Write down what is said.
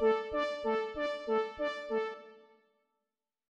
Música